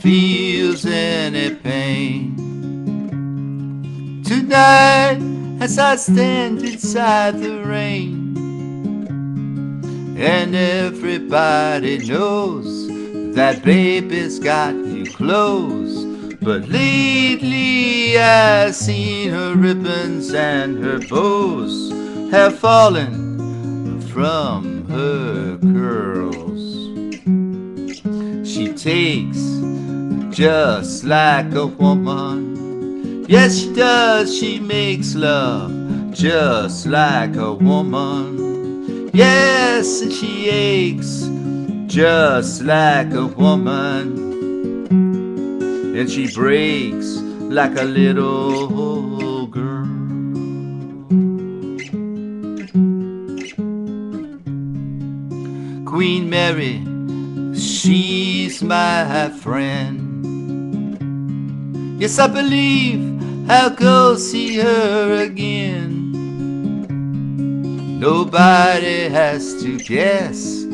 feels any pain. Tonight, as I stand inside the rain, and everybody knows that baby's got you close. But lately I've seen her ribbons and her bows have fallen from her curls. Takes just like a woman. Yes, she does. She makes love just like a woman. Yes, and she aches just like a woman. And she breaks like a little girl. Queen Mary, she's my friend. Yes, I believe I'll go see her again. Nobody has to guess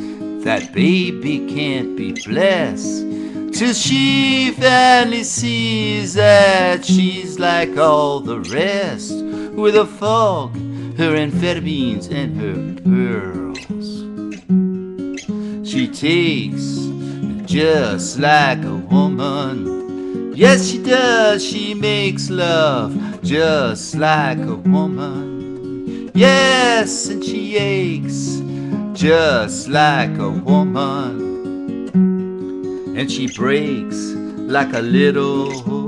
that baby can't be blessed till she finally sees that she's like all the rest with a fog, her amphetamines, and her pearls. She takes just like a woman. Yes, she does. She makes love just like a woman. Yes, and she aches just like a woman. And she breaks like a little